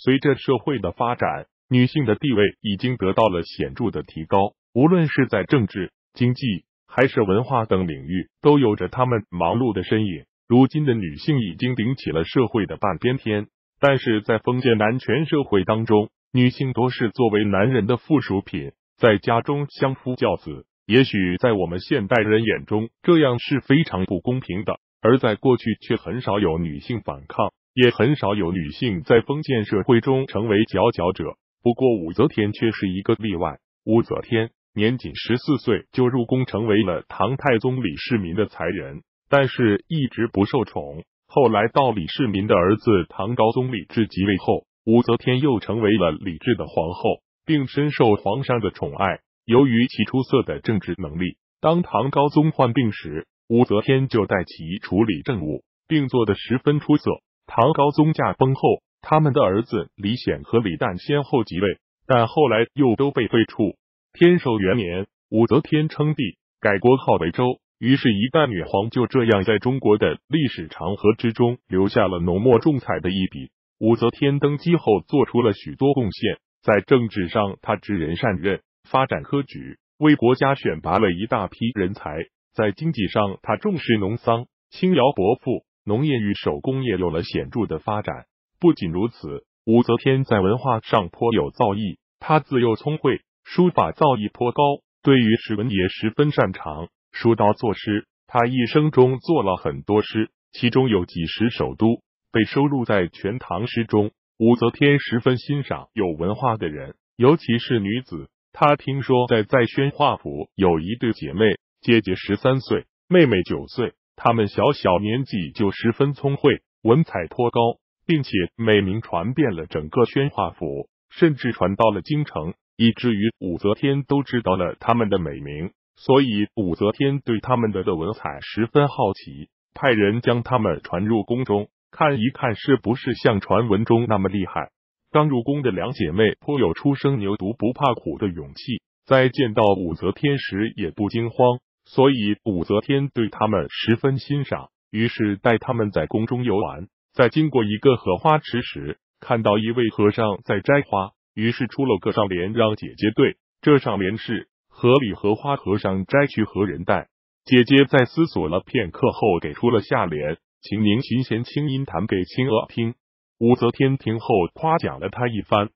随着社会的发展，女性的地位已经得到了显著的提高，无论是在政治、经济还是文化等领域，都有着她们忙碌的身影。如今的女性已经顶起了社会的半边天，但是在封建男权社会当中，女性多是作为男人的附属品，在家中相夫教子。也许在我们现代人眼中，这样是非常不公平的，而在过去却很少有女性反抗。也很少有女性在封建社会中成为佼佼者。不过武则天却是一个例外。武则天年仅十四岁就入宫，成为了唐太宗李世民的才人，但是一直不受宠。后来到李世民的儿子唐高宗李治即位后，武则天又成为了李治的皇后，并深受皇上的宠爱。由于其出色的政治能力，当唐高宗患病时，武则天就代其处理政务，并做得十分出色。唐高宗驾崩后，他们的儿子李显和李旦先后即位，但后来又都被废黜。天寿元年，武则天称帝，改国号为周。于是，一代女皇就这样在中国的历史长河之中留下了浓墨重彩的一笔。武则天登基后，做出了许多贡献。在政治上，她知人善任，发展科举，为国家选拔了一大批人才；在经济上，她重视农桑，轻徭薄赋。农业与手工业有了显著的发展。不仅如此，武则天在文化上颇有造诣。她自幼聪慧，书法造诣颇高，对于诗文也十分擅长。书到作诗，她一生中做了很多诗，其中有几十首都被收录在《全唐诗》中。武则天十分欣赏有文化的人，尤其是女子。她听说在在宣化府有一对姐妹，姐姐十三岁，妹妹九岁。他们小小年纪就十分聪慧，文采颇高，并且美名传遍了整个宣化府，甚至传到了京城，以至于武则天都知道了他们的美名。所以武则天对他们的的文采十分好奇，派人将他们传入宫中，看一看是不是像传闻中那么厉害。刚入宫的两姐妹颇有初生牛犊不怕虎的勇气，在见到武则天时也不惊慌。所以武则天对他们十分欣赏，于是带他们在宫中游玩。在经过一个荷花池时，看到一位和尚在摘花，于是出了个上联，让姐姐对。这上联是“河里荷花，和尚摘去何人带”。姐姐在思索了片刻后，给出了下联：“请您琴弦轻音弹给青娥听。”武则天听后夸奖了他一番，